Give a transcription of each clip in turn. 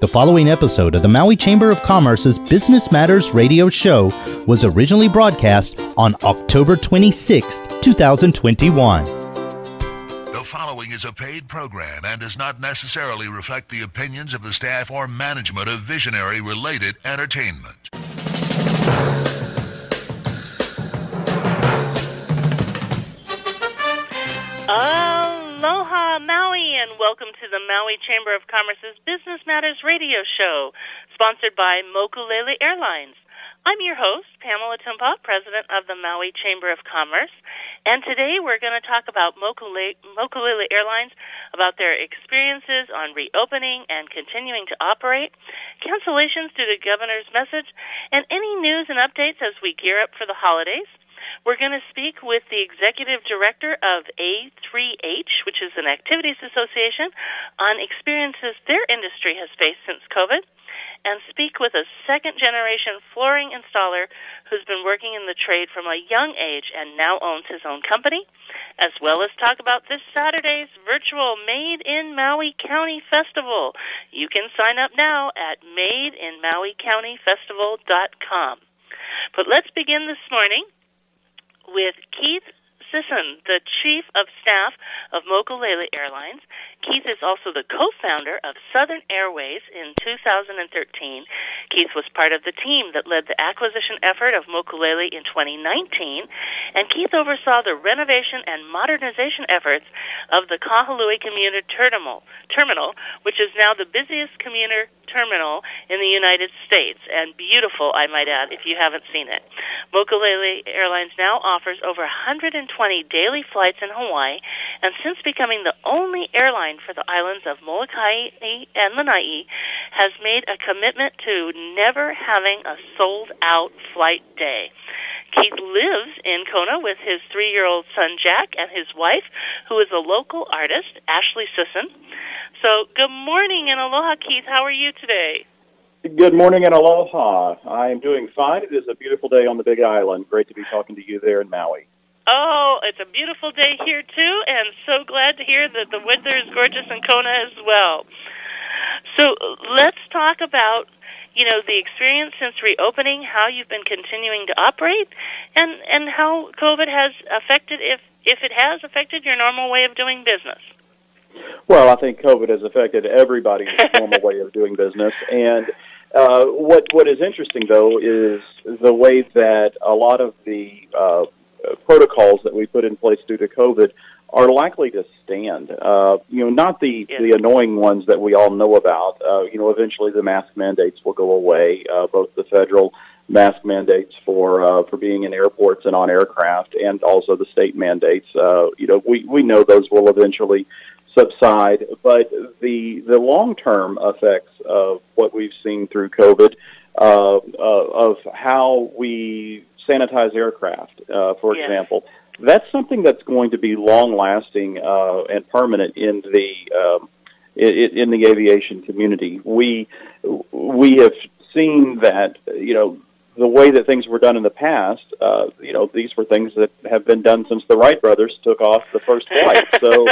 The following episode of the Maui Chamber of Commerce's Business Matters radio show was originally broadcast on October 26, 2021. The following is a paid program and does not necessarily reflect the opinions of the staff or management of Visionary Related Entertainment. Aloha Maui and welcome to the Maui Chamber of Commerce's Business Matters radio show, sponsored by Mokulele Airlines. I'm your host, Pamela Tumpap, president of the Maui Chamber of Commerce, and today we're going to talk about Mokulele, Mokulele Airlines, about their experiences on reopening and continuing to operate, cancellations due to governor's message, and any news and updates as we gear up for the holidays. We're going to speak with the executive director of A3H, which is an activities association, on experiences their industry has faced since COVID, and speak with a second generation flooring installer who's been working in the trade from a young age and now owns his own company, as well as talk about this Saturday's virtual Made in Maui County Festival. You can sign up now at madeinmauicountyfestival.com. But let's begin this morning with Keith Sisson, the Chief of Staff of Mokulele Airlines. Keith is also the co-founder of Southern Airways in 2013. Keith was part of the team that led the acquisition effort of Mokulele in 2019, and Keith oversaw the renovation and modernization efforts of the Kahului Commuter Terminal, terminal, which is now the busiest commuter terminal in the United States, and beautiful, I might add, if you haven't seen it. Mokulele Airlines now offers over 120 daily flights in Hawaii, and since becoming the only airline for the islands of Molokai and Lanai, has made a commitment to never having a sold out flight day. Keith lives in Kona with his three year old son Jack and his wife, who is a local artist, Ashley Sisson. So, good morning and aloha, Keith. How are you today? Good morning and aloha. I am doing fine. It is a beautiful day on the Big Island. Great to be talking to you there in Maui. Oh, it's a beautiful day here too, and so glad to hear that the weather is gorgeous in Kona as well. So let's talk about you know the experience since reopening, how you've been continuing to operate, and and how COVID has affected if if it has affected your normal way of doing business. Well, I think COVID has affected everybody's normal way of doing business, and uh, what what is interesting though is the way that a lot of the uh, protocols that we put in place due to COVID are likely to stand. Uh, you know, not the Yes. the annoying ones that we all know about. Uh, you know, eventually the mask mandates will go away. Uh, both the federal mask mandates for uh, for being in airports and on aircraft, and also the state mandates. Uh, you know, we we know those will eventually subside, but the the long term effects of what we've seen through COVID, uh, uh, of how we sanitize aircraft, uh, for Yes. example, that's something that's going to be long lasting uh, and permanent in the um, in, in the aviation community. We we have seen that you know the way that things were done in the past. Uh, you know these were things that have been done since the Wright brothers took off the first flight. So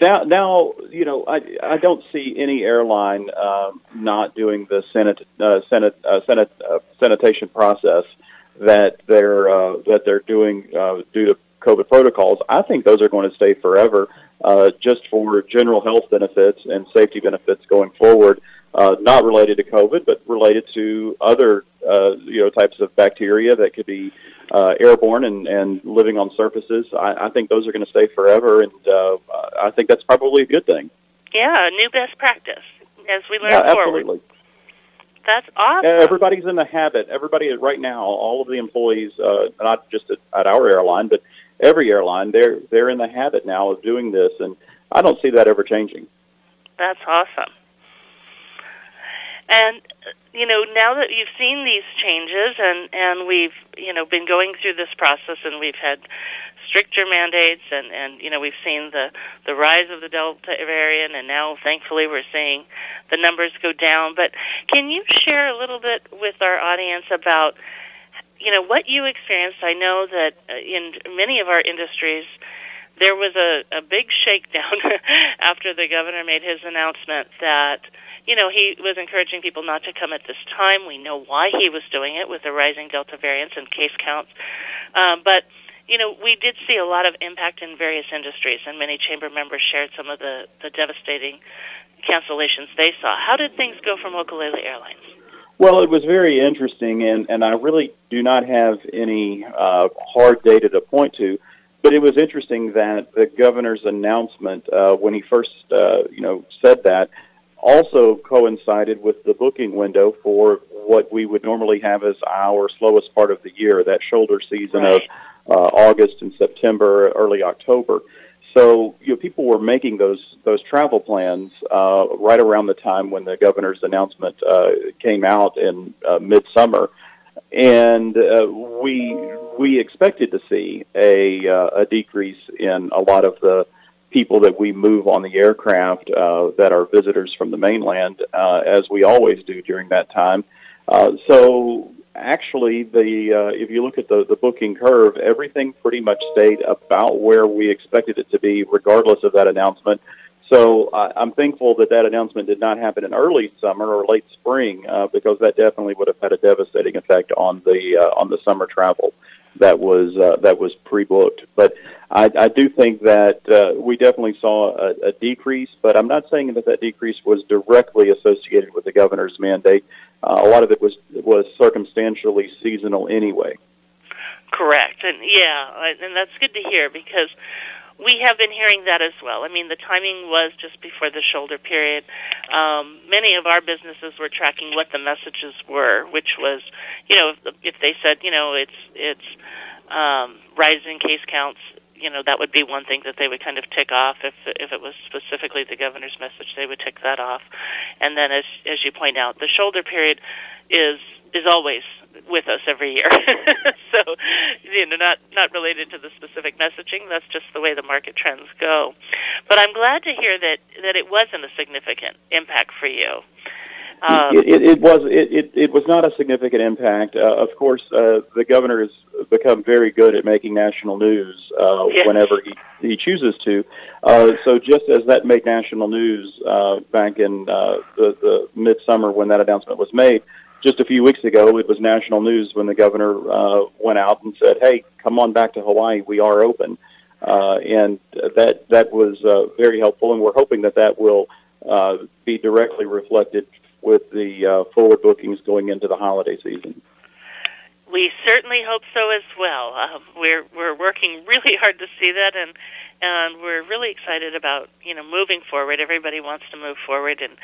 now now you know I I don't see any airline um, not doing the sanit, uh, sanit, uh, sanit, uh, sanitation process that they're uh, that they're doing uh, due to COVID protocols. I think those are going to stay forever, uh, just for general health benefits and safety benefits going forward. Uh, not related to COVID, but related to other uh, you know types of bacteria that could be uh, airborne and, and living on surfaces. I, I think those are going to stay forever, and uh, I think that's probably a good thing. Yeah, new best practice as we learn Yeah, forward. absolutely. That's awesome. Yeah, everybody's in the habit. Everybody right now, all of the employees, uh, not just at, at our airline, but every airline, they're they're in the habit now of doing this, and I don't see that ever changing. That's awesome. And you know, now that you've seen these changes and and we've, you know, been going through this process and we've had stricter mandates and and you know, we've seen the the rise of the delta variant and now thankfully we're seeing the numbers go down, but can you share a little bit with our audience about you know, what you experienced? I know that uh, in many of our industries there was a, a big shakedown after the governor made his announcement that you know, he was encouraging people not to come at this time. We know why he was doing it with the rising Delta variants and case counts. Um, but, you know, we did see a lot of impact in various industries, and many chamber members shared some of the, the devastating cancellations they saw. How did things go for Mokulele Airlines? Well, it was very interesting, and, and I really do not have any uh, hard data to point to. But it was interesting that the governor's announcement, uh, when he first, uh, you know, said that, also coincided with the booking window for what we would normally have as our slowest part of the year, that shoulder season right. of August and September, early October. So you know, people were making those those travel plans uh, right around the time when the governor's announcement uh, came out in uh, midsummer, and uh, we we expected to see a uh, a decrease in a lot of the people that we move on the aircraft uh, that are visitors from the mainland, uh, as we always do during that time. Uh, so actually, the uh, if you look at the the booking curve, everything pretty much stayed about where we expected it to be, regardless of that announcement. So uh, I'm thankful that that announcement did not happen in early summer or late spring, uh, because that definitely would have had a devastating effect on the uh, on the summer travel that was uh, that was pre-booked. But I, I do think that uh, we definitely saw a, a decrease. But I'm not saying that that decrease was directly associated with the governor's mandate. Uh, a lot of it was was circumstantially seasonal anyway. Correct, and yeah, and that's good to hear because we have been hearing that as well. I mean, the timing was just before the shoulder period. Um, many of our businesses were tracking what the messages were, which was, you know, if they said, you know, it's it's um, rising case counts, you know, that would be one thing that they would kind of tick off. If if it was specifically the governor's message, they would tick that off. And then, as as you point out, the shoulder period is is always with us every year. so, you know, not not related to the specific messaging. That's just the way the market trends go. But I'm glad to hear that that it wasn't a significant impact for you. Um, it, it, it was it, it, it was not a significant impact. Uh, of course, uh, the governor has become very good at making national news uh, yes. whenever he, he chooses to. Uh, so just as that made national news uh, back in uh, the, the midsummer when that announcement was made, just a few weeks ago, it was national news when the governor uh, went out and said, "Hey, come on back to Hawaii. We are open," uh, and that that was uh, very helpful. And we're hoping that that will uh, be directly reflected with the uh, forward bookings going into the holiday season. We certainly hope so as well. Uh, we're we're working really hard to see that, and and we're really excited about you know moving forward. Everybody wants to move forward, and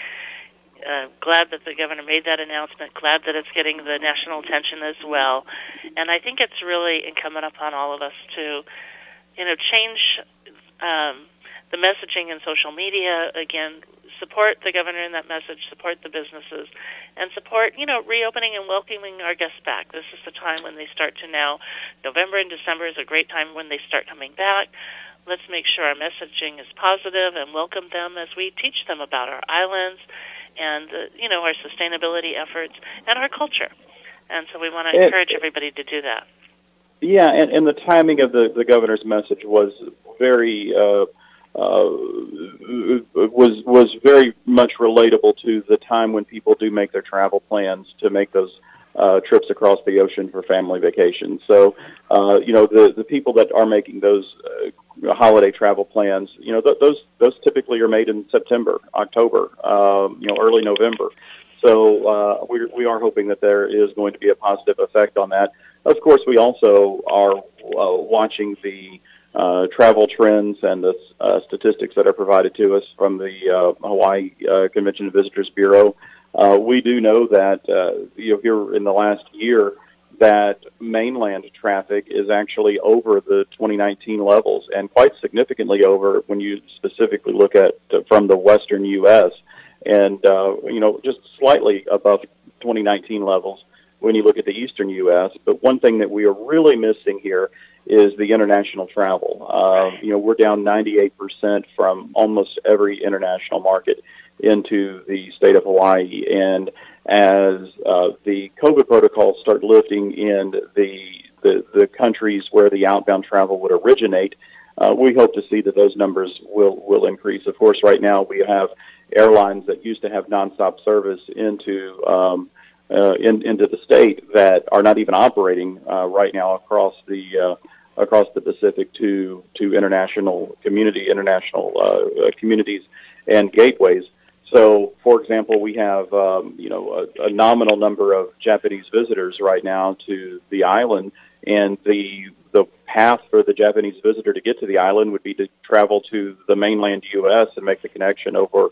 uh, glad that the governor made that announcement. Glad that it's getting the national attention as well, and I think it's really incumbent upon all of us to, you know, change um, the messaging in social media. Again, support the governor in that message, support the businesses, and support you know reopening and welcoming our guests back. This is the time when they start to now. November and December is a great time when they start coming back let's make sure our messaging is positive and welcome them as we teach them about our islands and uh, you know our sustainability efforts and our culture. And so we want to encourage everybody to do that. Yeah, and, and the timing of the, the governor's message was very uh, uh, was was very much relatable to the time when people do make their travel plans to make those uh, trips across the ocean for family vacations. So, uh, you know, the the people that are making those uh, holiday travel plans. You know, th- those those typically are made in September, October, um, you know, early November. So uh, we we are hoping that there is going to be a positive effect on that. Of course, we also are uh, watching the uh, travel trends and the uh, statistics that are provided to us from the uh, Hawaii uh, Convention and Visitors Bureau. Uh, we do know that uh, you know here in the last year that mainland traffic is actually over the 2019 levels and quite significantly over when you specifically look at from the western U.S. and you know just slightly above 2019 levels when you look at the eastern U.S. But one thing that we are really missing here is the international travel. Uh, you know we're down 98% from almost every international market into the state of Hawaii and as uh, the COVID protocols start lifting in the, the, the countries where the outbound travel would originate, uh, we hope to see that those numbers will will increase. Of course, right now we have airlines that used to have nonstop service into um, uh, in, into the state that are not even operating uh, right now across the uh, across the Pacific to to international community international uh, communities and gateways. So, for example, we have um, you know a, a nominal number of Japanese visitors right now to the island, and the the path for the Japanese visitor to get to the island would be to travel to the mainland U.S. and make the connection over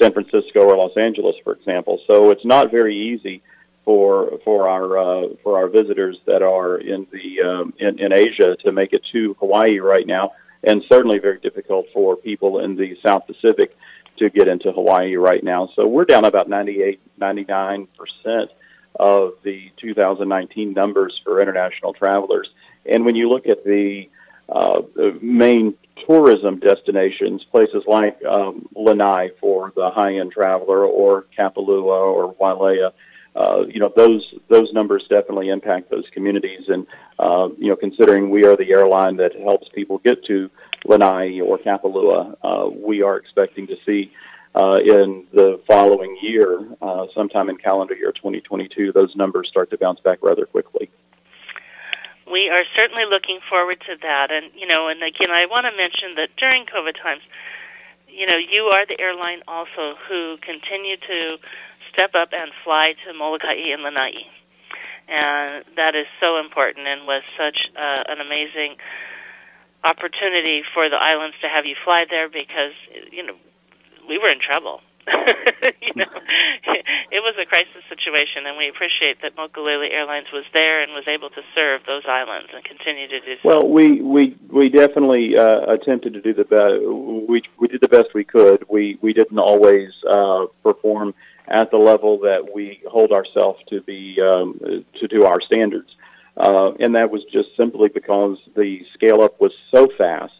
San Francisco or Los Angeles, for example. So it's not very easy for for our uh, for our visitors that are in the um, in, in Asia to make it to Hawaii right now, and certainly very difficult for people in the South Pacific to get into Hawaii right now. So we're down about 98, 99 percent of the 2019 numbers for international travelers. And when you look at the, uh, the main tourism destinations, places like um, Lanai for the high-end traveler, or Kapalua or Wailea, uh, you know those those numbers definitely impact those communities. And uh, you know, considering we are the airline that helps people get to Lanai or Kapalua, uh, we are expecting to see uh, in the following year, uh, sometime in calendar year 2022, those numbers start to bounce back rather quickly. We are certainly looking forward to that. And, you know, and again, I want to mention that during COVID times, you know, you are the airline also who continue to step up and fly to Molokai and Lanai. And that is so important and was such uh, an amazing opportunity for the islands to have you fly there because you know we were in trouble. you know, it was a crisis situation, and we appreciate that Mokulele Airlines was there and was able to serve those islands and continue to do so. Well, we we we definitely uh, attempted to do the best. We we did the best we could. We we didn't always uh, perform at the level that we hold ourselves to be um, to do our standards. Uh, and that was just simply because the scale up was so fast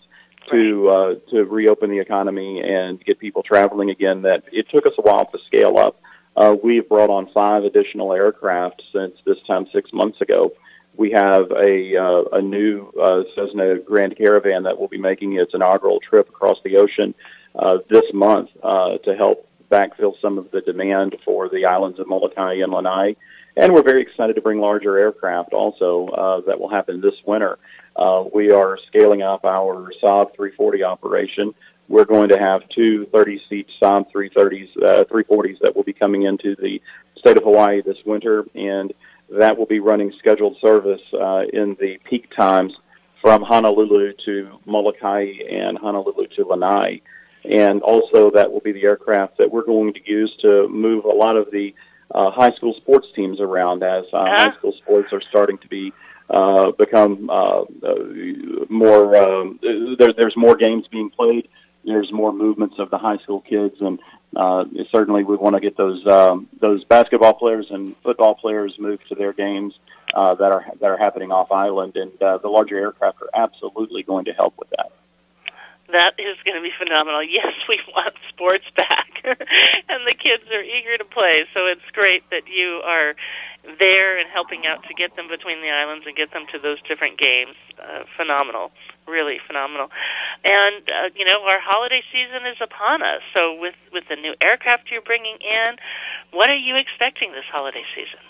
to uh, to reopen the economy and get people traveling again that it took us a while to scale up. Uh, we've brought on five additional aircraft since this time six months ago. We have a uh, a new uh, Cessna Grand Caravan that will be making its inaugural trip across the ocean uh, this month uh, to help backfill some of the demand for the islands of Molokai and Lanai. And we're very excited to bring larger aircraft also uh, that will happen this winter. Uh, we are scaling up our Saab 340 operation. We're going to have two 30-seat Saab 330s, uh, 340s that will be coming into the state of Hawaii this winter, and that will be running scheduled service uh, in the peak times from Honolulu to Molokai and Honolulu to Lanai. And also, that will be the aircraft that we're going to use to move a lot of the uh, high school sports teams around as uh, uh-huh. high school sports are starting to be uh, become uh, more. Um, there, there's more games being played. There's more movements of the high school kids, and uh, certainly we want to get those um, those basketball players and football players moved to their games uh, that are that are happening off island, and uh, the larger aircraft are absolutely going to help with that. That is going to be phenomenal. Yes, we want sports back, and the kids are eager to play. So it's great that you are there and helping out to get them between the islands and get them to those different games. Uh, phenomenal, really phenomenal. And uh, you know, our holiday season is upon us. So with with the new aircraft you're bringing in, what are you expecting this holiday season?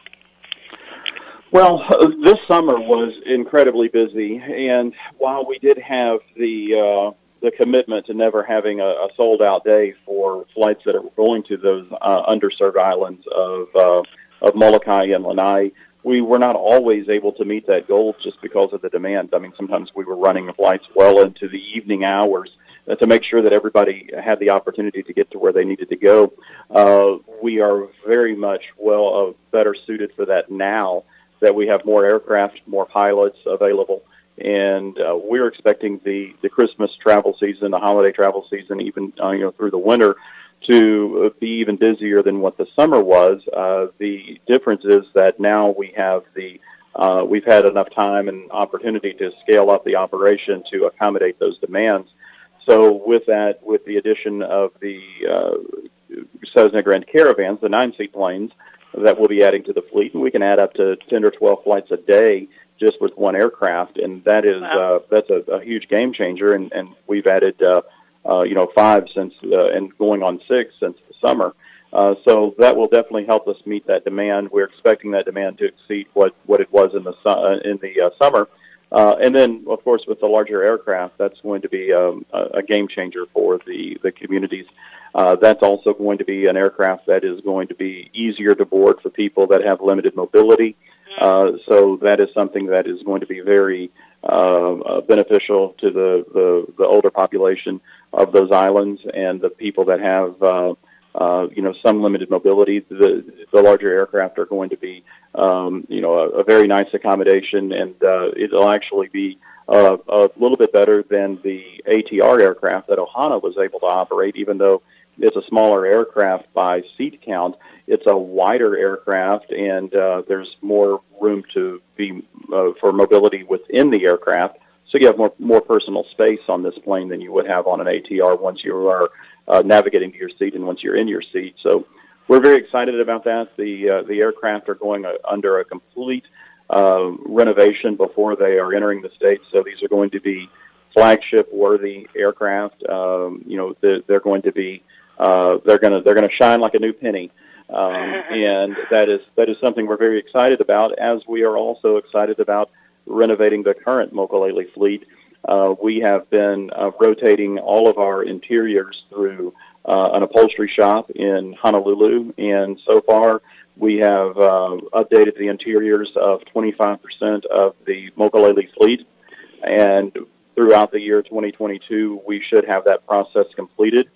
Well, this summer was incredibly busy, and while we did have the uh, the commitment to never having a, a sold out day for flights that are going to those uh, underserved islands of uh, of Molokai and Lanai. We were not always able to meet that goal just because of the demand. I mean, sometimes we were running flights well into the evening hours uh, to make sure that everybody had the opportunity to get to where they needed to go. Uh, we are very much well uh, better suited for that now that we have more aircraft, more pilots available and uh, we're expecting the the Christmas travel season, the holiday travel season, even uh, you know through the winter, to be even busier than what the summer was. Uh, the difference is that now we have the uh, we've had enough time and opportunity to scale up the operation to accommodate those demands. So with that, with the addition of the uh, Cessna Grand Caravans, the nine-seat planes that we'll be adding to the fleet, and we can add up to 10 or 12 flights a day just with one aircraft, and that is wow. uh, that's a, a huge game changer. And, and we've added uh, uh, you know five since uh, and going on six since the summer. Uh, so that will definitely help us meet that demand. We're expecting that demand to exceed what, what it was in the su- uh, in the uh, summer. Uh, and then, of course, with the larger aircraft, that's going to be um, a, game changer for the the communities. Uh, that's also going to be an aircraft that is going to be easier to board for people that have limited mobility. Uh, so that is something that is going to be very uh, uh, beneficial to the, the the older population of those islands and the people that have. Uh, you know, some limited mobility. The the larger aircraft are going to be, um, you know, a, a very nice accommodation, and uh, it'll actually be uh, a little bit better than the ATR aircraft that Ohana was able to operate, even though it's a smaller aircraft by seat count. It's a wider aircraft, and uh, there's more room to be uh, for mobility within the aircraft. So you have more more personal space on this plane than you would have on an ATR once you are uh, navigating to your seat and once you're in your seat. So we're very excited about that. The uh, the aircraft are going uh, under a complete uh, renovation before they are entering the states. So these are going to be flagship worthy aircraft. Um, you know, they're, they're going to be uh, they're going to they're going to shine like a new penny. Um, and that is that is something we're very excited about, as we are also excited about renovating the current Mokulele fleet. Uh, we have been uh, rotating all of our interiors through uh, an upholstery shop in Honolulu, and so far we have uh, updated the interiors of 25% of the Mokulele fleet, and throughout the year 2022, we should have that process completed.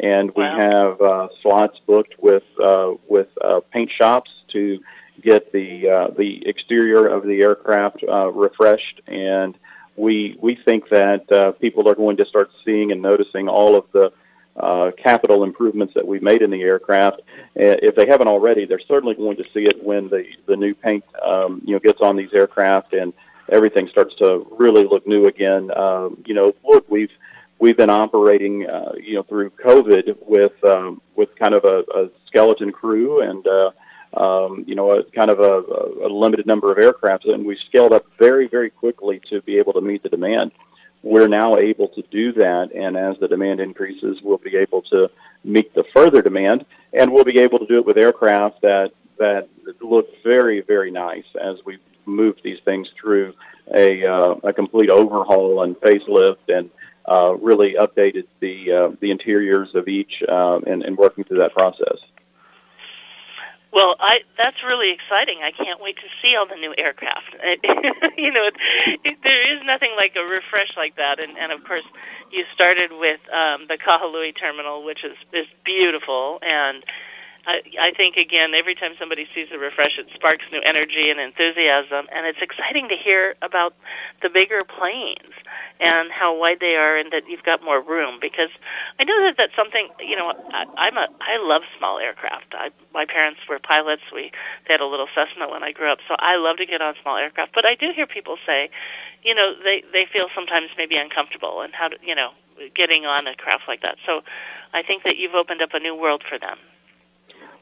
And we Wow. have uh, slots booked with uh, with uh, paint shops to get the uh, the exterior of the aircraft uh, refreshed, and we we think that uh, people are going to start seeing and noticing all of the uh, capital improvements that we've made in the aircraft. Uh, If they haven't already, they're certainly going to see it when the the new paint um, you know gets on these aircraft and everything starts to really look new again. Um, you know, look, we've we've been operating, uh, you know, through COVID with um, with kind of a, a skeleton crew and uh, um, you know, a kind of a, a limited number of aircraft, and we scaled up very, very quickly to be able to meet the demand. We're now able to do that, and as the demand increases, we'll be able to meet the further demand, and we'll be able to do it with aircraft that that look very, very nice as we move these things through a uh, a complete overhaul and facelift and uh, really updated the uh, the interiors of each uh, and, and working through that process. Well, I that's really exciting. I can't wait to see all the new aircraft. you know, it, it, there is nothing like a refresh like that, and and of course, you started with um, the Kahului terminal, which is is beautiful, and I, I think again, every time somebody sees a refresh, it sparks new energy and enthusiasm, and it's exciting to hear about the bigger planes and how wide they are, and that you've got more room. Because I know that that's something you know. I, I'm a I love small aircraft. I, my parents were pilots. We they had a little Cessna when I grew up, so I love to get on small aircraft. But I do hear people say, you know, they they feel sometimes maybe uncomfortable and how to you know getting on a craft like that. So I think that you've opened up a new world for them.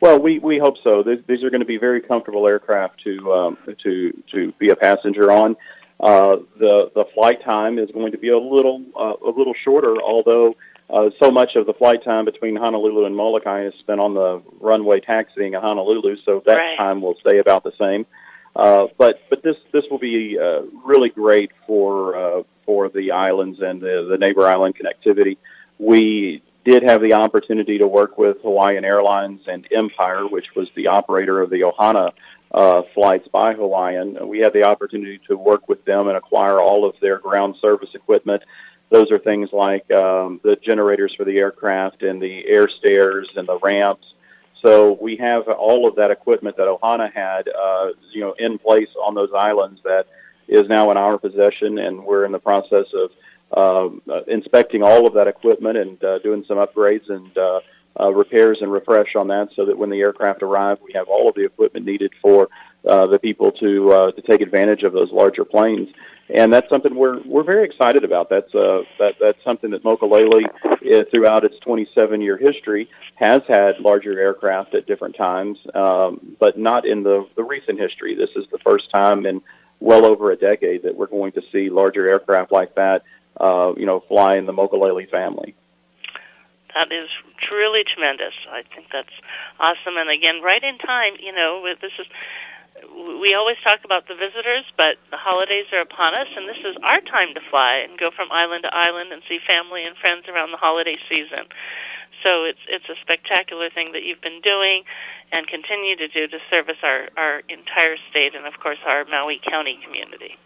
Well, we, we hope so. These, these are going to be very comfortable aircraft to um, to to be a passenger on. Uh, the the flight time is going to be a little uh, a little shorter, although uh, so much of the flight time between Honolulu and Molokai is spent on the runway taxiing at Honolulu, so that Right. time will stay about the same. Uh, but but this this will be uh, really great for uh, for the islands and the, the neighbor island connectivity. We did have the opportunity to work with Hawaiian Airlines and Empire, which was the operator of the Ohana uh, flights by Hawaiian. We had the opportunity to work with them and acquire all of their ground service equipment. Those are things like um, the generators for the aircraft and the air stairs and the ramps. So we have all of that equipment that Ohana had, uh, you know, in place on those islands that is now in our possession, and we're in the process of um, uh, inspecting all of that equipment and uh, doing some upgrades and uh, uh, repairs and refresh on that, so that when the aircraft arrive, we have all of the equipment needed for uh, the people to uh, to take advantage of those larger planes. And that's something we're we're very excited about. That's uh, that that's something that Mokulele, uh, throughout its 27 year history, has had larger aircraft at different times, um, but not in the the recent history. This is the first time in well over a decade that we're going to see larger aircraft like that, uh, you know, fly in the Mokulele family. That is truly tremendous. I think that's awesome. And again, right in time, you know, this is we always talk about the visitors, but the holidays are upon us, and this is our time to fly and go from island to island and see family and friends around the holiday season. So it's it's a spectacular thing that you've been doing and continue to do to service our our entire state and of course our Maui County community.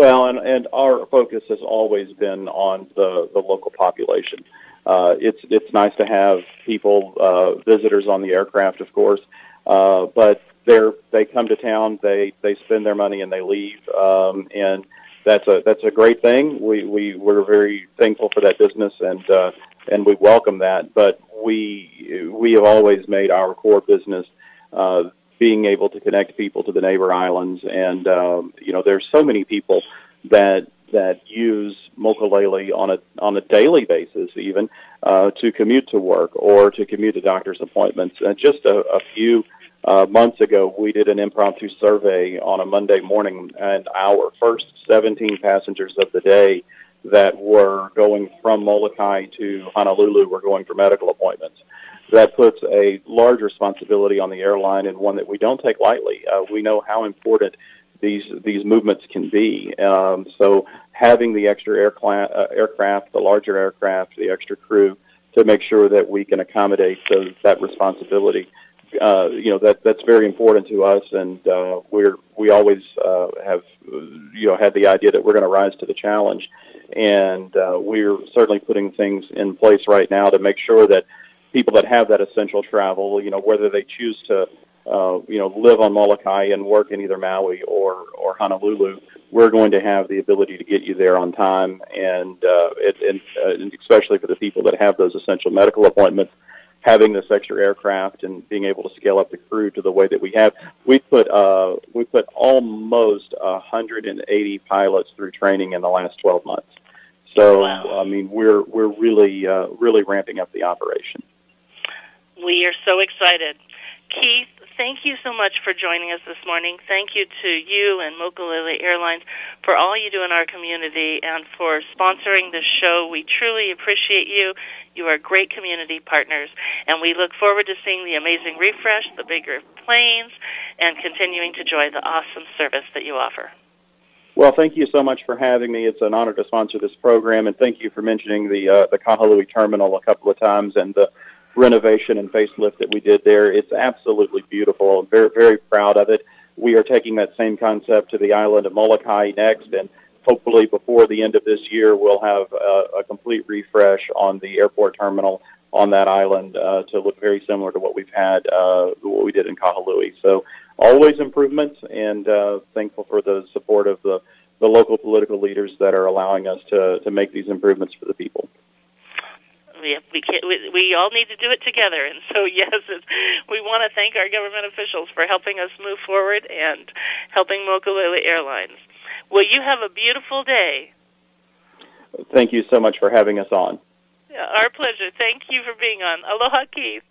Well, and and our focus has always been on the the local population. Uh, it's it's nice to have people uh, visitors on the aircraft, of course, uh, but they're they come to town, they they spend their money and they leave, um, and that's a that's a great thing. We we we're very thankful for that business and uh, and we welcome that. But we we have always made our core business uh, being able to connect people to the neighbor islands, and um, you know there's so many people that that use Mokulele on a on a daily basis, even uh, to commute to work or to commute to doctor's appointments. And just a, a few uh, months ago, we did an impromptu survey on a Monday morning, and our first 17 passengers of the day that were going from Molokai to Honolulu were going for medical appointments. That puts a large responsibility on the airline and one that we don't take lightly. Uh, we know how important these these movements can be. Um, so having the extra uh, aircraft, the larger aircraft, the extra crew to make sure that we can accommodate that responsibility uh, you know that that's very important to us, and uh, we're we always uh, have you know had the idea that we're going to rise to the challenge, and uh, we're certainly putting things in place right now to make sure that people that have that essential travel, you know, whether they choose to uh, you know live on Molokai and work in either Maui or or Honolulu, we're going to have the ability to get you there on time, and uh, it, and, uh, and especially for the people that have those essential medical appointments having this extra aircraft and being able to scale up the crew to the way that we have. We put uh, we put almost 180 pilots through training in the last 12 months. So wow. I mean we're we're really uh, really ramping up the operation. We are so excited. Keith, thank you so much for joining us this morning. Thank you to you and Mokulele Airlines for all you do in our community and for sponsoring this show. We truly appreciate you. You are great community partners, and we look forward to seeing the amazing refresh, the bigger planes, and continuing to enjoy the awesome service that you offer. Well, thank you so much for having me. It's an honor to sponsor this program, and thank you for mentioning the uh, the Kahului terminal a couple of times and the renovation and facelift that we did there. It's absolutely beautiful. I'm very very proud of it. We are taking that same concept to the island of Molokai next, and hopefully before the end of this year, we'll have a, a complete refresh on the airport terminal on that island uh, to look very similar to what we've had, uh, what we did in Kahului. So always improvements, and uh, thankful for the support of the, the local political leaders that are allowing us to, to make these improvements for the people. We, we, can, we we all need to do it together, and so yes, we want to thank our government officials for helping us move forward and helping Mokulele Airlines. Well, you have a beautiful day. Thank you so much for having us on. Our pleasure. Thank you for being on. Aloha, Keith.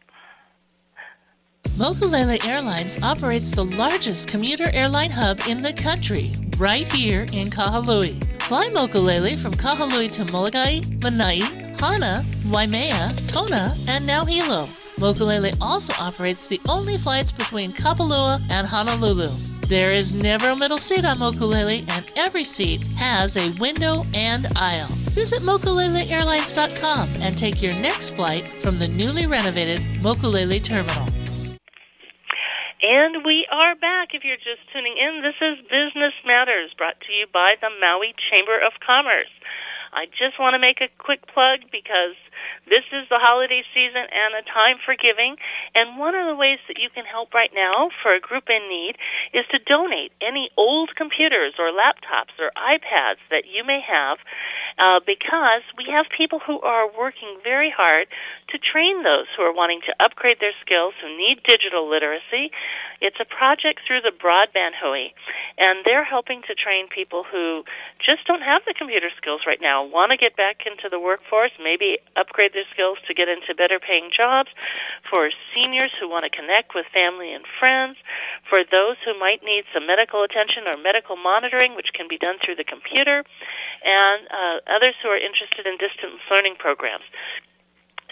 Mokulele Airlines operates the largest commuter airline hub in the country, right here in Kahului. Fly Mokulele from Kahului to Molokai, Lanai, Hana, Waimea, Kona, and now Hilo. Mokulele also operates the only flights between Kapalua and Honolulu. There is never a middle seat on Mokulele, and every seat has a window and aisle. Visit MokuleleAirlines.com and take your next flight from the newly renovated Mokulele Terminal. And we are back. If you're just tuning in, this is Business Matters brought to you by the Maui Chamber of Commerce. I just want to make a quick plug because this is the holiday season and a time for giving. And one of the ways that you can help right now for a group in need is to donate any old computers or laptops or iPads that you may have uh, because we have people who are working very hard to train those who are wanting to upgrade their skills, who need digital literacy. It's a project through the Broadband Hui, and they're helping to train people who just don't have the computer skills right now, want to get back into the workforce, maybe upgrade their skills to get into better paying jobs, for seniors who want to connect with family and friends, for those who might need some medical attention or medical monitoring, which can be done through the computer, and uh, others who are interested in distance learning programs.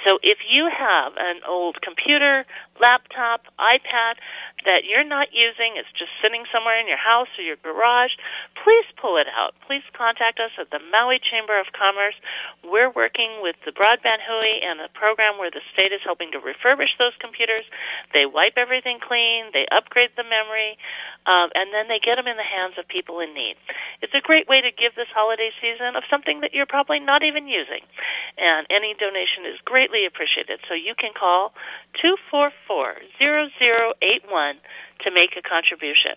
So if you have an old computer, laptop, iPad that you're not using, it's just sitting somewhere in your house or your garage, please pull it out. Please contact us at the Maui Chamber of Commerce. We're working with the Broadband Hui and a program where the state is helping to refurbish those computers. They wipe everything clean, they upgrade the memory, um, and then they get them in the hands of people in need. It's a great way to give this holiday season of something that you're probably not even using. And any donation is greatly appreciated. So you can call 244-0081 to make a contribution.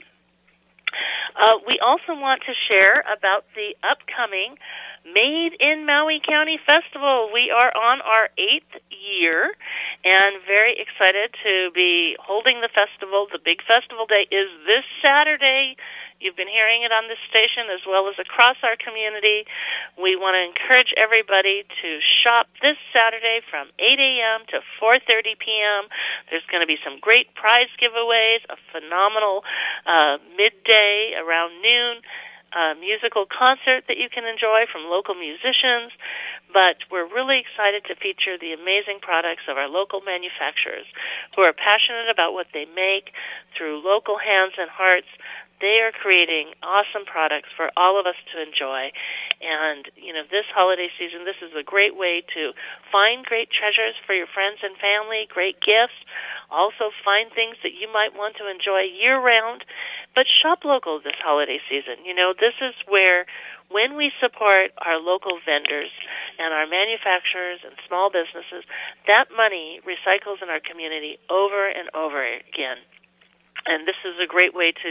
Uh, we also want to share about the upcoming Made in Maui County Festival. We are on our eighth year and very excited to be holding the festival. The big festival day is this Saturday, You've been hearing it on this station as well as across our community. We want to encourage everybody to shop this Saturday from 8 a.m. to 4:30 p.m. There's going to be some great prize giveaways, a phenomenal uh, midday around noon. A musical concert that you can enjoy from local musicians, but we're really excited to feature the amazing products of our local manufacturers who are passionate about what they make through local hands and hearts they are creating awesome products for all of us to enjoy. And, you know, this holiday season, this is a great way to find great treasures for your friends and family, great gifts. Also, find things that you might want to enjoy year round. But shop local this holiday season. You know, this is where when we support our local vendors and our manufacturers and small businesses, that money recycles in our community over and over again. And this is a great way to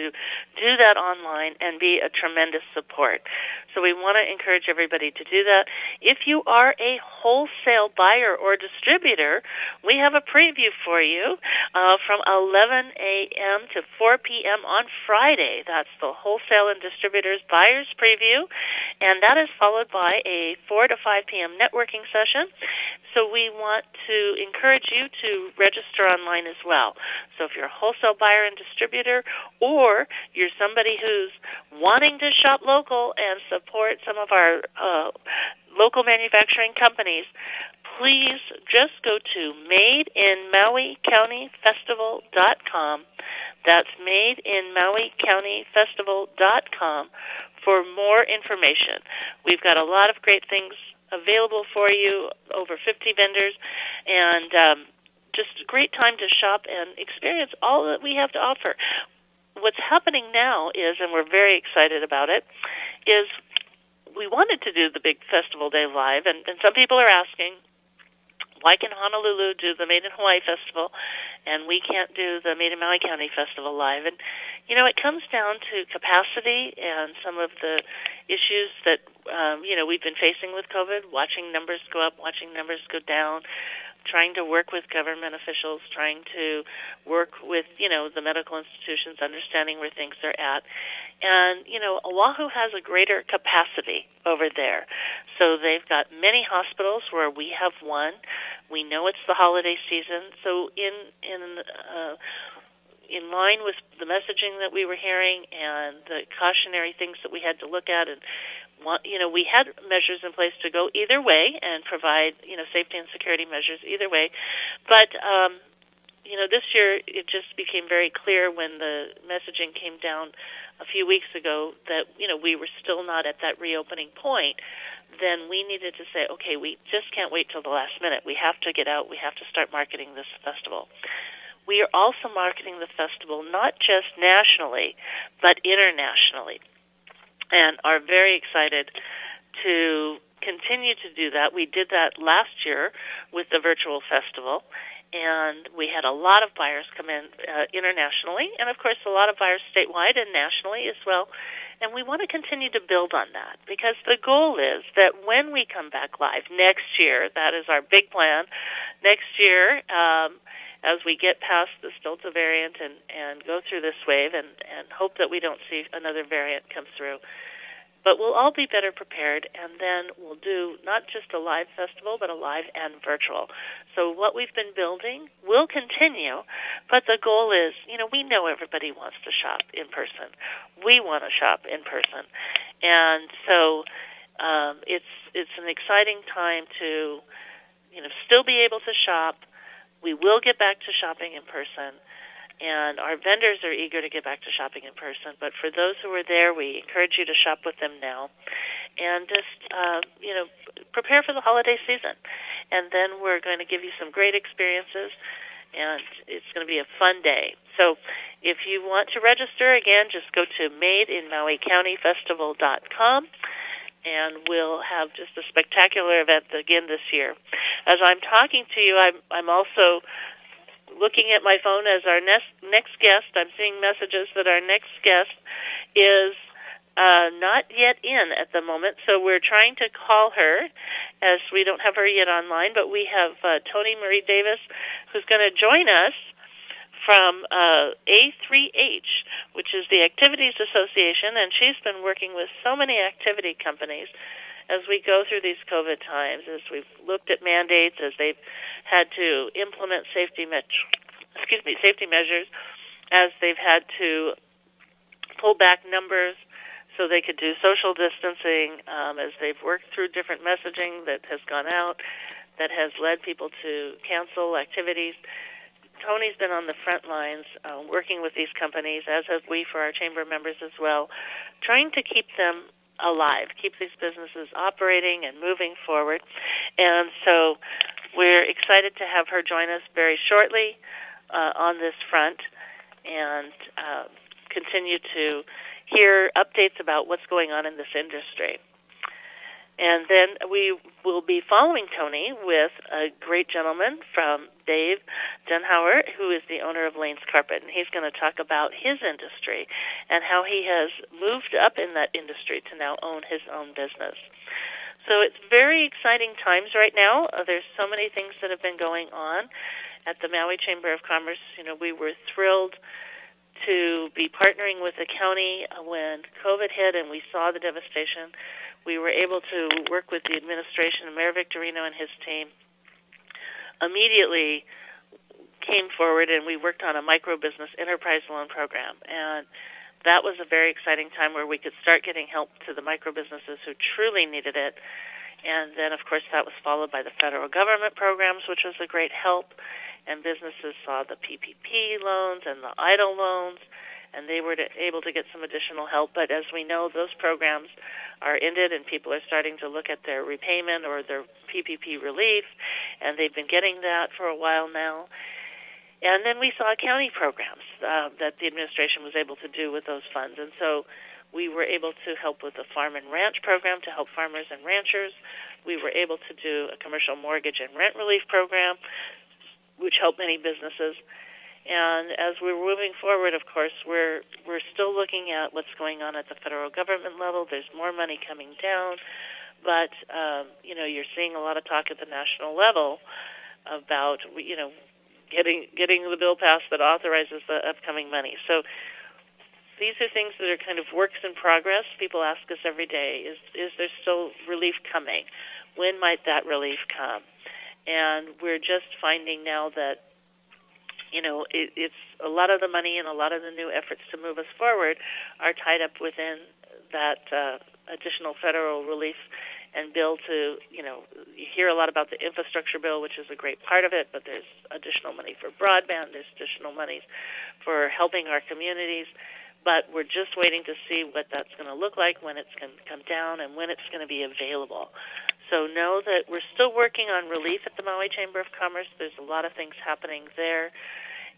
do that online and be a tremendous support. So we want to encourage everybody to do that. If you are a wholesale buyer or distributor, we have a preview for you uh, from 11 a.m. to 4 p.m. on Friday. That's the wholesale and distributors buyers preview, and that is followed by a 4 to 5 p.m. networking session. So we want to encourage you to register online as well. So if you're a wholesale buyer and distributor, or you're somebody who's wanting to shop local and support some of our uh, local manufacturing companies, please just go to madeinmauicountyfestival.com. That's madeinmauicountyfestival.com for more information. We've got a lot of great things available for you, over 50 vendors, and um, just a great time to shop and experience all that we have to offer. What's happening now is, and we're very excited about it, is we wanted to do the big festival day live, and, and some people are asking, why can Honolulu do the Made in Hawaii Festival and we can't do the Made in Maui County Festival live? And, you know, it comes down to capacity and some of the issues that, um, you know, we've been facing with COVID, watching numbers go up, watching numbers go down, trying to work with government officials, trying to work with, you know, the medical institutions, understanding where things are at. And, you know, Oahu has a greater capacity over there. So they've got many hospitals where we have one. We know it's the holiday season. So in in uh in line with the messaging that we were hearing and the cautionary things that we had to look at and you know, we had measures in place to go either way and provide, you know, safety and security measures either way. But, um, you know, this year it just became very clear when the messaging came down a few weeks ago that, you know, we were still not at that reopening point. Then we needed to say, okay, we just can't wait till the last minute. We have to get out. We have to start marketing this festival. We are also marketing the festival not just nationally, but internationally and are very excited to continue to do that. We did that last year with the virtual festival, and we had a lot of buyers come in uh, internationally, and of course, a lot of buyers statewide and nationally as well. And we want to continue to build on that because the goal is that when we come back live next year, that is our big plan. Next year, um, as we get past this Delta variant and, and go through this wave and, and hope that we don't see another variant come through. But we'll all be better prepared, and then we'll do not just a live festival, but a live and virtual. So what we've been building will continue, but the goal is, you know, we know everybody wants to shop in person. We want to shop in person, and so um, it's it's an exciting time to you know, still be able to shop. We will get back to shopping in person, and our vendors are eager to get back to shopping in person. But for those who are there, we encourage you to shop with them now, and just uh, you know, prepare for the holiday season. And then we're going to give you some great experiences and it's going to be a fun day. So if you want to register, again, just go to madeinmauicountyfestival.com and we'll have just a spectacular event again this year. As I'm talking to you, I'm, I'm also looking at my phone as our next, next guest. I'm seeing messages that our next guest is uh, not yet in at the moment, so we're trying to call her as we don't have her yet online, but we have uh, Toni Marie Davis who's going to join us from uh, A3H, which is the Activities Association, and she's been working with so many activity companies as we go through these COVID times, as we've looked at mandates, as they've had to implement safety me- excuse me safety measures, as they've had to pull back numbers so they could do social distancing um, as they've worked through different messaging that has gone out that has led people to cancel activities. Toni's been on the front lines uh, working with these companies, as have we for our chamber members as well, trying to keep them alive, keep these businesses operating and moving forward. And so we're excited to have her join us very shortly uh, on this front and uh, continue to hear updates about what's going on in this industry. And then we will be following Toni with a great gentleman from Dave Daunhauer, who is the owner of Lane's Carpet, and he's going to talk about his industry and how he has moved up in that industry to now own his own business. So it's very exciting times right now. Uh, there's so many things that have been going on at the Maui Chamber of Commerce. You know, we were thrilled to be partnering with the county when COVID hit and we saw the devastation. We were able to work with the administration, Mayor Victorino and his team. Immediately came forward and we worked on a micro business enterprise loan program and that was a very exciting time where we could start getting help to the micro businesses who truly needed it. And then, of course, that was followed by the federal government programs, which was a great help and businesses saw the PPP loans and the EIDL loans, and they were to, able to get some additional help. But as we know, those programs are ended, and people are starting to look at their repayment or their PPP relief, and they've been getting that for a while now. And then we saw county programs uh, that the administration was able to do with those funds, and so we were able to help with the farm and ranch program to help farmers and ranchers. We were able to do a commercial mortgage and rent relief program which helped many businesses. And as we're moving forward, of course, we're we're still looking at what's going on at the federal government level. There's more money coming down, but um, you know you're seeing a lot of talk at the national level about you know getting getting the bill passed that authorizes the upcoming money. So these are things that are kind of works in progress. People ask us every day: Is is there still relief coming? When might that relief come? and we're just finding now that you know it, it's a lot of the money and a lot of the new efforts to move us forward are tied up within that uh, additional federal relief and bill to you know you hear a lot about the infrastructure bill which is a great part of it but there's additional money for broadband there's additional monies for helping our communities but we're just waiting to see what that's going to look like when it's going to come down and when it's going to be available so know that we're still working on relief at the Maui Chamber of Commerce. There's a lot of things happening there.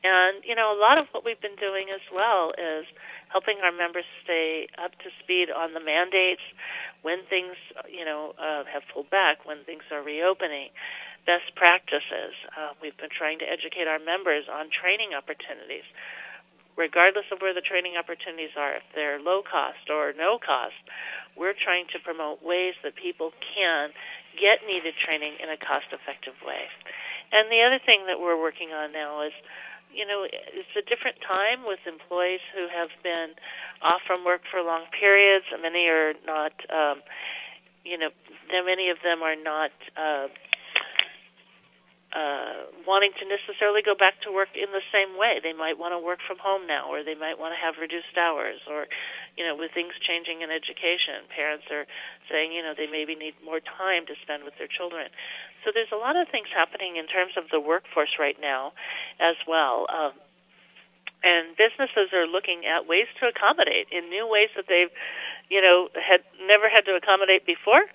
And, you know, a lot of what we've been doing as well is helping our members stay up to speed on the mandates when things, you know, uh, have pulled back, when things are reopening, best practices. Uh, we've been trying to educate our members on training opportunities regardless of where the training opportunities are, if they're low cost or no cost, we're trying to promote ways that people can get needed training in a cost effective way. And the other thing that we're working on now is you know, it's a different time with employees who have been off from work for long periods. Many are not, um, you know, many of them are not uh, uh, wanting to necessarily go back to work in the same way. They might want to work from home now, or they might want to have reduced hours, or, you know, with things changing in education, parents are saying, you know, they maybe need more time to spend with their children. So there's a lot of things happening in terms of the workforce right now as well. Um, and businesses are looking at ways to accommodate in new ways that they've you know had never had to accommodate before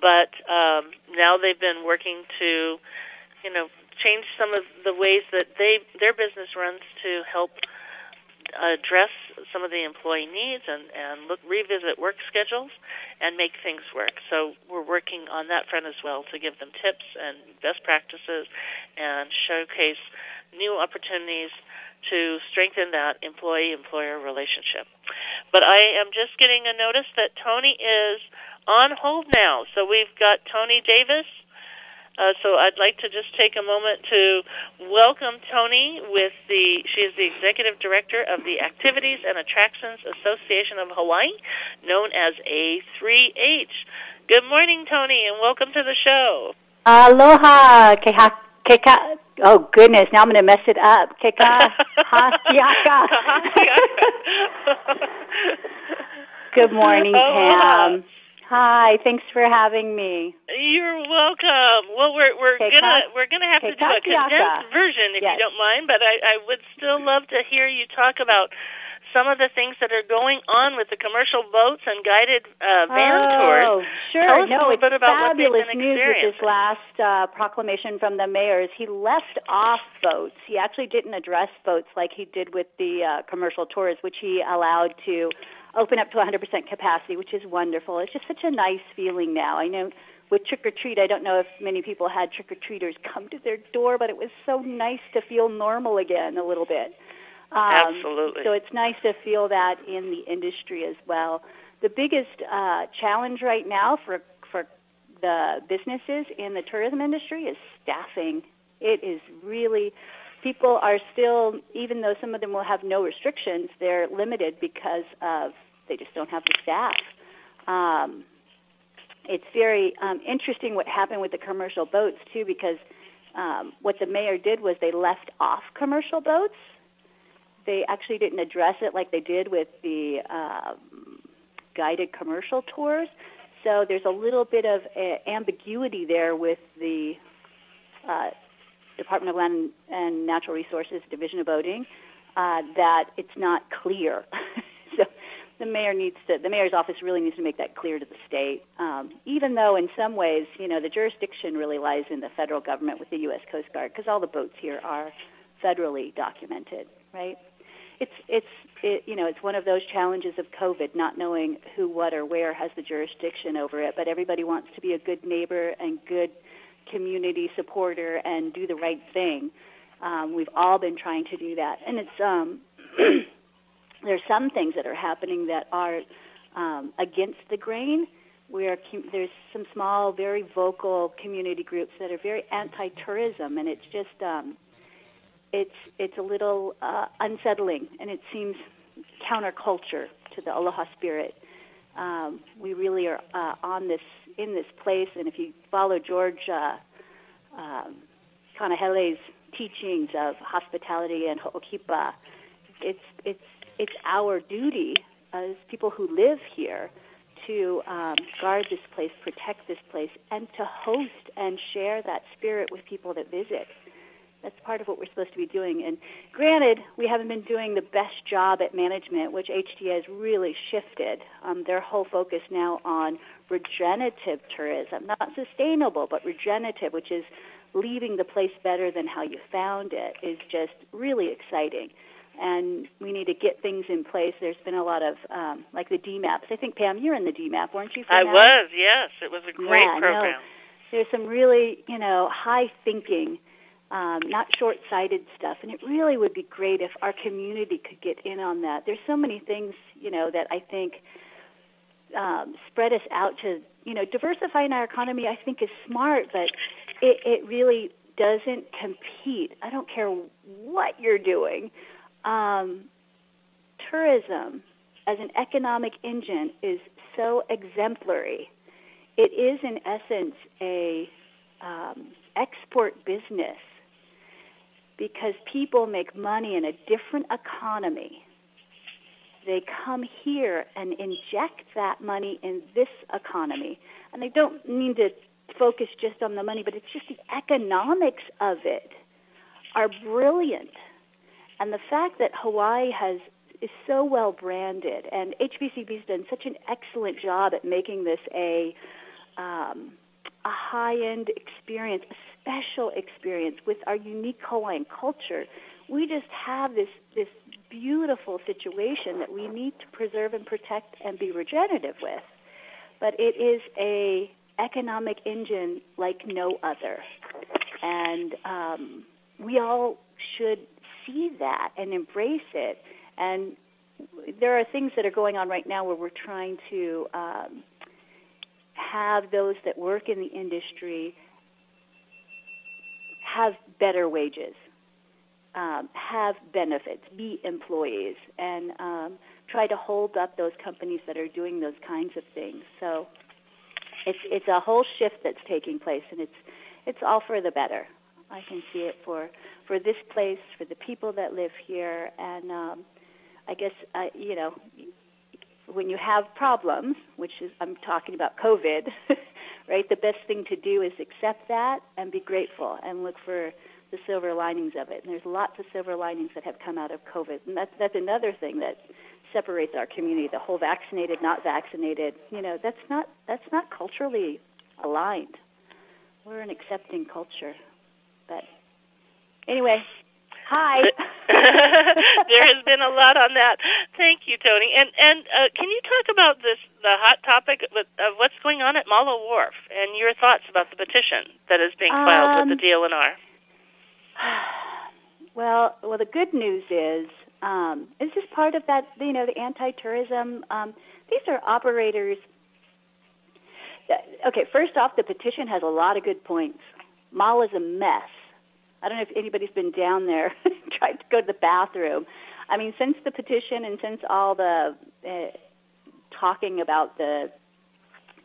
but um now they've been working to you know, change some of the ways that they their business runs to help address some of the employee needs and and look revisit work schedules and make things work. So we're working on that front as well to give them tips and best practices and showcase new opportunities to strengthen that employee employer relationship. But I am just getting a notice that Toni is on hold now. So we've got Toni Davis uh, so I'd like to just take a moment to welcome Toni with the she is the executive director of the Activities and Attractions Association of Hawaii, known as A3H. Good morning, Toni, and welcome to the show. Aloha, keha, keka. Oh goodness, now I'm going to mess it up. Keka hasiaka. Good morning, Pam. Hi, thanks for having me. You're welcome. Well, we're we're gonna we're gonna have to do a condensed version if yes. you don't mind, but I, I would still love to hear you talk about some of the things that are going on with the commercial boats and guided uh, van oh, tours. Sure, Tell us no, a little bit about fabulous what news with this last uh, proclamation from the mayor. Is he left off boats? He actually didn't address boats like he did with the uh, commercial tours, which he allowed to open up to 100% capacity, which is wonderful. It's just such a nice feeling now. I know with trick or treat, I don't know if many people had trick or treaters come to their door, but it was so nice to feel normal again a little bit. Um, Absolutely. So it's nice to feel that in the industry as well. The biggest uh, challenge right now for for the businesses in the tourism industry is staffing. It is really people are still, even though some of them will have no restrictions, they're limited because of they just don't have the staff. Um, it's very um, interesting what happened with the commercial boats too, because um, what the mayor did was they left off commercial boats. They actually didn't address it like they did with the um, guided commercial tours. So there's a little bit of uh, ambiguity there with the uh, Department of Land and Natural Resources Division of Boating uh, that it's not clear. so the mayor needs to, the mayor's office really needs to make that clear to the state. Um, even though in some ways, you know, the jurisdiction really lies in the federal government with the U.S. Coast Guard because all the boats here are federally documented, right? It's it's it, you know it's one of those challenges of COVID, not knowing who, what, or where has the jurisdiction over it. But everybody wants to be a good neighbor and good community supporter and do the right thing. Um, we've all been trying to do that, and it's um, there's some things that are happening that are um, against the grain. Where com- there's some small, very vocal community groups that are very anti-tourism, and it's just um, it's it's a little uh, unsettling, and it seems counterculture to the aloha spirit. Um, we really are uh, on this in this place. And if you follow George uh, um, Kanahele's teachings of hospitality and ho'okipa, it's it's it's our duty as people who live here to um, guard this place, protect this place, and to host and share that spirit with people that visit. That's part of what we're supposed to be doing. And granted, we haven't been doing the best job at management, which HTA has really shifted. Um, their whole focus now on regenerative tourism, not sustainable, but regenerative, which is leaving the place better than how you found it, is just really exciting. And we need to get things in place. There's been a lot of, um, like the DMAPs. I think, Pam, you're in the DMAP, weren't you? I was, yes. It was a great yeah, program. No, there's some really, you know, high thinking um, not short-sighted stuff. And it really would be great if our community could get in on that. There's so many things, you know, that I think um, spread us out to, you know, diversifying our economy. I think is smart, but it, it really doesn't compete. I don't care what you're doing. Um, tourism as an economic engine is so exemplary. It is, in essence, a um, export business because people make money in a different economy. They come here and inject that money in this economy. And I don't mean to focus just on the money, but it's just the economics of it are brilliant. And the fact that Hawaii has is so well branded, and HVCB's done such an excellent job at making this a um, a high end experience, special experience with our unique Hawaiian culture. We just have this this beautiful situation that we need to preserve and protect and be regenerative with. But it is a economic engine like no other, and um, we all should see that and embrace it. And there are things that are going on right now where we're trying to um, have those that work in the industry have better wages, um, have benefits, be employees, and um, try to hold up those companies that are doing those kinds of things. So it's it's a whole shift that's taking place, and it's it's all for the better. I can see it for for this place, for the people that live here, and um, I guess uh, you know when you have problems, which is I'm talking about COVID, right? The best thing to do is accept that and be grateful and look for the silver linings of it. And there's lots of silver linings that have come out of COVID, and that's that's another thing that separates our community. The whole vaccinated, not vaccinated. You know, that's not that's not culturally aligned. We're an accepting culture, but anyway, Hi. there has been a lot on that. Thank you, Toni. And and uh, can you talk about this the hot topic of, what's going on at Mala Wharf and your thoughts about the petition that is being filed um, with the um, DLNR? Well, well, the good news is um, this is part of that. You know, the anti-tourism. Um, these are operators. That, okay, first off, the petition has a lot of good points. Mall is a mess I don't know if anybody's been down there tried to go to the bathroom. I mean, since the petition and since all the uh, talking about the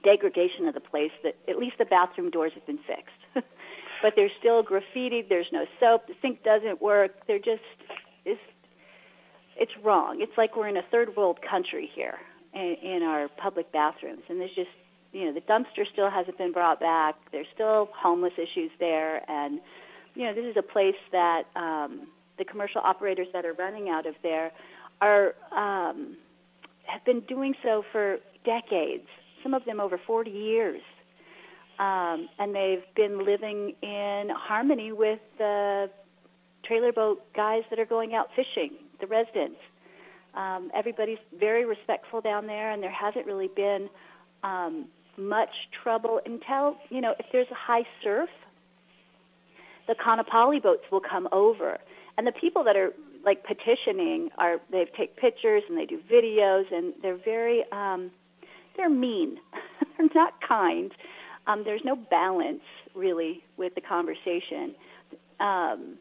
degradation of the place, that at least the bathroom doors have been fixed. but there's still graffiti. There's no soap. The sink doesn't work. They're just it's it's wrong. It's like we're in a third world country here in, in our public bathrooms, and there's just you know the dumpster still hasn't been brought back. There's still homeless issues there, and you know, this is a place that um, the commercial operators that are running out of there are um, have been doing so for decades. Some of them over 40 years, um, and they've been living in harmony with the trailer boat guys that are going out fishing, the residents. Um, everybody's very respectful down there, and there hasn't really been um, much trouble until you know if there's a high surf the Kaanapali boats will come over. And the people that are like petitioning are they take pictures and they do videos and they're very um they're mean. they're not kind. Um there's no balance really with the conversation. Um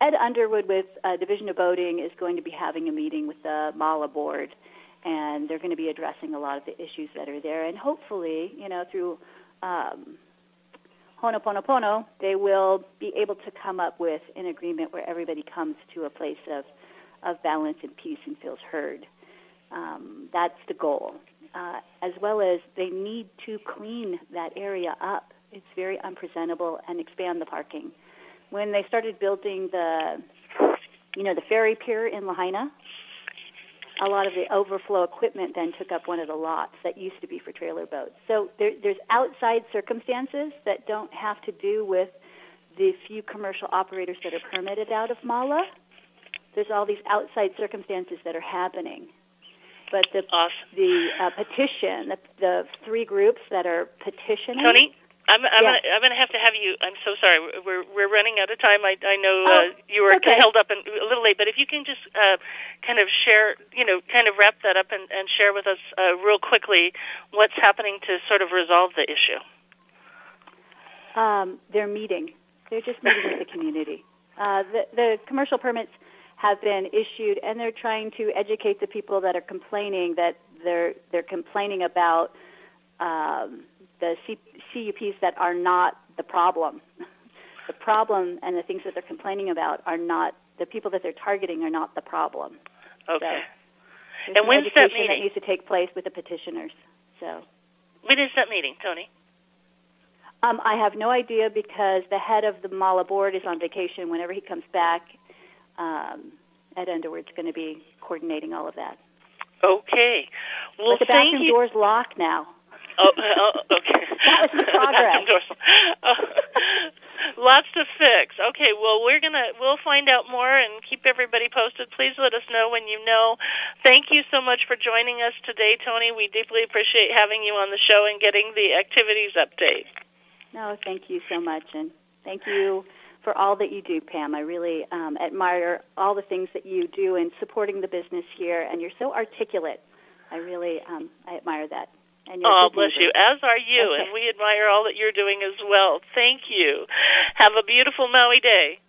Ed Underwood with uh, Division of Boating is going to be having a meeting with the Mala board and they're going to be addressing a lot of the issues that are there and hopefully, you know, through um Ho'oponopono, they will be able to come up with an agreement where everybody comes to a place of, of balance and peace and feels heard. Um, that's the goal. Uh, as well as they need to clean that area up. It's very unpresentable and expand the parking. When they started building the, you know, the ferry pier in Lahaina, a lot of the overflow equipment then took up one of the lots that used to be for trailer boats. So there, there's outside circumstances that don't have to do with the few commercial operators that are permitted out of Mala. There's all these outside circumstances that are happening. But the awesome. the uh, petition, the, the three groups that are petitioning. Toni, I'm I'm, gonna, I'm gonna have to have you. I'm so sorry. We're we're running out of time. I I know uh, oh, you were okay. held up and a little late, but if you can just uh, kind of share, you know, kind of wrap that up and, and share with us uh, real quickly what's happening to sort of resolve the issue. Um, they're meeting. They're just meeting with the community. Uh, the the commercial permits have been issued, and they're trying to educate the people that are complaining that they're they're complaining about. Um, the C- CUPs that are not the problem. the problem and the things that they're complaining about are not the people that they're targeting are not the problem. Okay. So and when's that meeting? That needs to take place with the petitioners. So. When is that meeting, Toni? Um, I have no idea because the head of the Mala board is on vacation. Whenever he comes back, um, Ed Underwood's going to be coordinating all of that. Okay. Well, but the bathroom you. door's locked now. Oh, oh okay. that was in progress. oh, lots to fix. Okay, well we're gonna we'll find out more and keep everybody posted. Please let us know when you know. Thank you so much for joining us today, Toni. We deeply appreciate having you on the show and getting the activities update. No, thank you so much, and thank you for all that you do, Pam. I really um, admire all the things that you do in supporting the business here, and you're so articulate. I really um, I admire that. And oh, bless you. As are you, okay. and we admire all that you're doing as well. Thank you. Have a beautiful Maui day.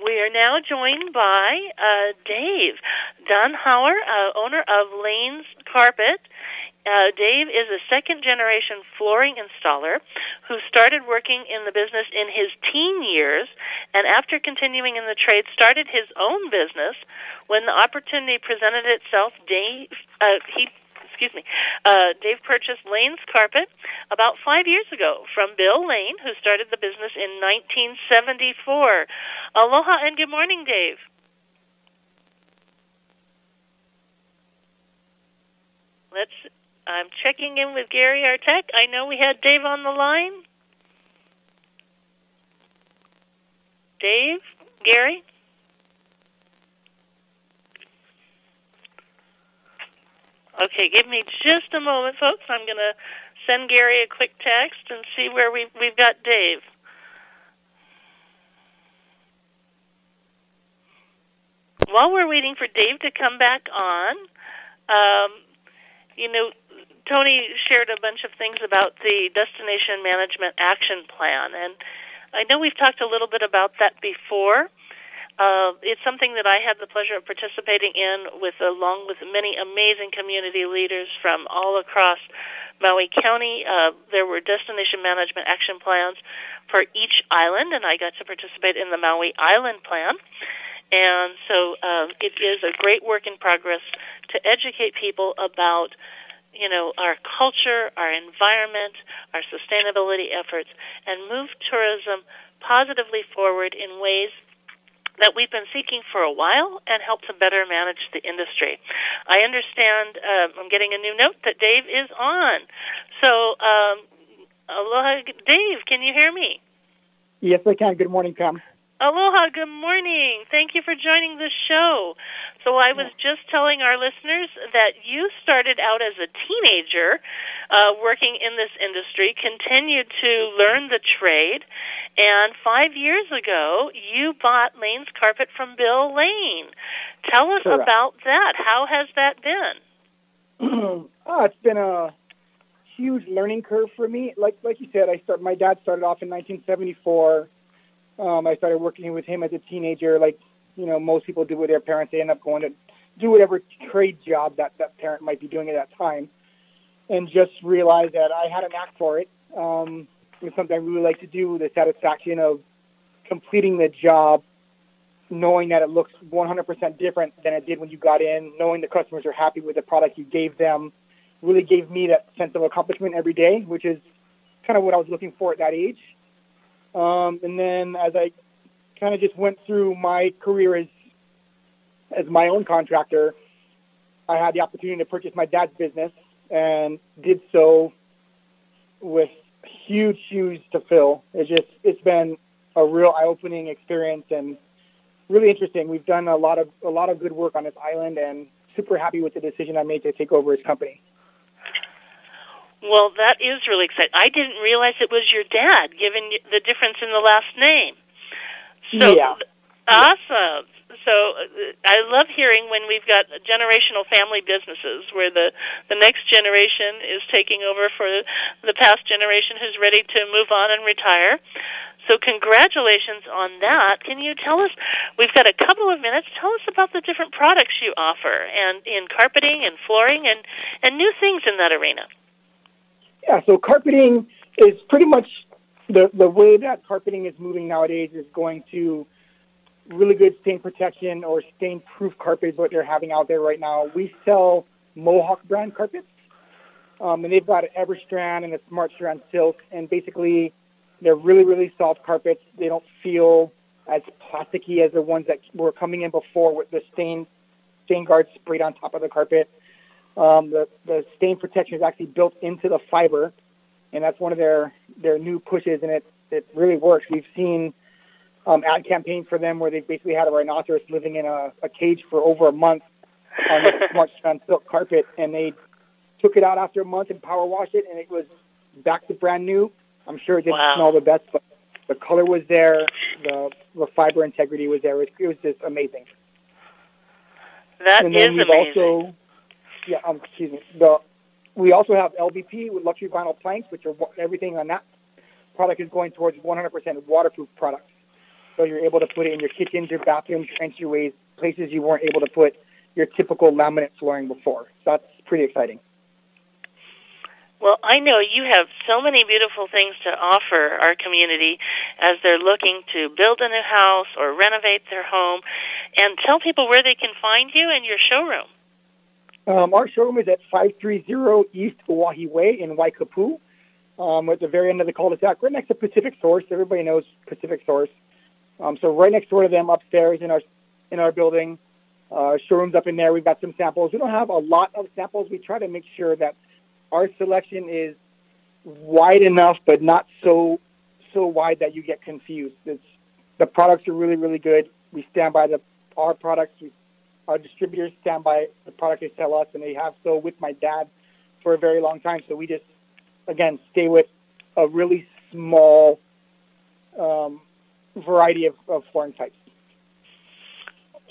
We are now joined by uh, Dave Daunhauer, uh, owner of Lane's Carpet. Uh, Dave is a second generation flooring installer who started working in the business in his teen years and after continuing in the trade started his own business when the opportunity presented itself Dave uh, he excuse me uh, Dave purchased Lane's carpet about 5 years ago from Bill Lane who started the business in 1974 Aloha and good morning Dave. Let's I'm checking in with Gary Artek. I know we had Dave on the line. Dave? Gary? Okay, give me just a moment, folks. I'm going to send Gary a quick text and see where we've, we've got Dave. While we're waiting for Dave to come back on, um, you know, Toni shared a bunch of things about the Destination Management Action Plan, and I know we've talked a little bit about that before. Uh, it's something that I had the pleasure of participating in with along with many amazing community leaders from all across Maui County. Uh, there were destination management action plans for each island, and I got to participate in the Maui Island Plan. And so um, it is a great work in progress to educate people about you know, our culture, our environment, our sustainability efforts, and move tourism positively forward in ways that we've been seeking for a while and help to better manage the industry. I understand, uh, I'm getting a new note that Dave is on. So, um, aloha, Dave, can you hear me? Yes, I can. Good morning, Pam. Aloha, good morning. Thank you for joining the show. So, I was just telling our listeners that you started out as a teenager uh, working in this industry, continued to learn the trade, and five years ago, you bought Lane's Carpet from Bill Lane. Tell us Correct. about that. How has that been? oh, it's been a huge learning curve for me. Like like you said, I start. My dad started off in 1974. Um, I started working with him as a teenager. Like you know, most people do with their parents. They end up going to do whatever trade job that that parent might be doing at that time, and just realized that I had a knack for it. Um, it's something I really like to do. The satisfaction of completing the job, knowing that it looks 100% different than it did when you got in, knowing the customers are happy with the product you gave them, really gave me that sense of accomplishment every day, which is kind of what I was looking for at that age. Um, and then as I kind of just went through my career as as my own contractor, I had the opportunity to purchase my dad's business and did so with huge shoes to fill. It's just it's been a real eye-opening experience and really interesting. We've done a lot of a lot of good work on this island and super happy with the decision I made to take over his company. Well, that is really exciting. I didn't realize it was your dad, given the difference in the last name. So, Yeah. Awesome. So uh, I love hearing when we've got generational family businesses where the the next generation is taking over for the past generation who's ready to move on and retire. So congratulations on that. Can you tell us we've got a couple of minutes. Tell us about the different products you offer and in carpeting and flooring and and new things in that arena. Yeah, so carpeting is pretty much the the way that carpeting is moving nowadays is going to really good stain protection or stain proof carpet what they're having out there right now. We sell Mohawk brand carpets. Um, and they've got an Everstrand and a Smart Strand silk, and basically they're really, really soft carpets. They don't feel as plasticky as the ones that were coming in before with the stain stain guard sprayed on top of the carpet. Um, the the stain protection is actually built into the fiber, and that's one of their their new pushes, and it it really works. We've seen um, ad campaigns for them where they basically had a rhinoceros living in a, a cage for over a month on the smart silk carpet, and they took it out after a month and power washed it, and it was back to brand new. I'm sure it didn't Wow. smell the best, but the color was there, the the fiber integrity was there. It, it was just amazing. That and is we've amazing. also, yeah, um, excuse me. The we also have LVP with luxury vinyl planks, which are everything on that product is going towards 100% waterproof products. So you're able to put it in your kitchens, your bathrooms, your entryways, places you weren't able to put your typical laminate flooring before. So that's pretty exciting. Well, I know you have so many beautiful things to offer our community as they're looking to build a new house or renovate their home. And tell people where they can find you and your showroom. Um, our showroom is at 530 East Oahe Way in Waikapu, um, at the very end of the cul-de-sac, right next to Pacific Source. Everybody knows Pacific Source. Um, so right next door to them, upstairs in our in our building, uh, showrooms up in there. We've got some samples. We don't have a lot of samples. We try to make sure that our selection is wide enough, but not so so wide that you get confused. It's, the products are really really good. We stand by the our products. We our distributors stand by the product they sell us, and they have so with my dad for a very long time. So we just, again, stay with a really small um, variety of, of flooring types.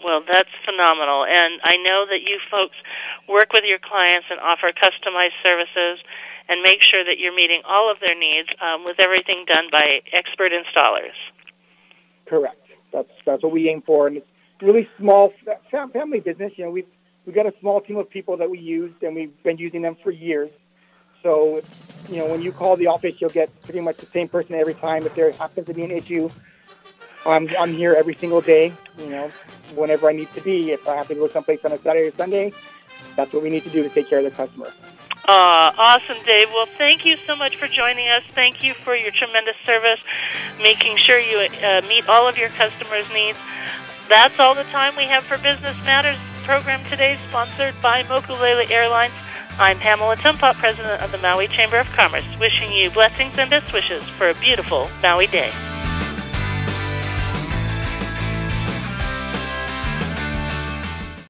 Well, that's phenomenal. And I know that you folks work with your clients and offer customized services and make sure that you're meeting all of their needs um, with everything done by expert installers. Correct. That's that's what we aim for, and it's really small family business. You know, we've we've got a small team of people that we use, and we've been using them for years. So, you know, when you call the office, you'll get pretty much the same person every time. If there happens to be an issue, I'm I'm here every single day. You know, whenever I need to be. If I have to go someplace on a Saturday or Sunday, that's what we need to do to take care of the customer. Uh, awesome, Dave. Well, thank you so much for joining us. Thank you for your tremendous service, making sure you uh, meet all of your customers' needs. That's all the time we have for Business Matters program today, sponsored by Mokulele Airlines. I'm Pamela Tumpap, president of the Maui Chamber of Commerce, wishing you blessings and best wishes for a beautiful Maui day.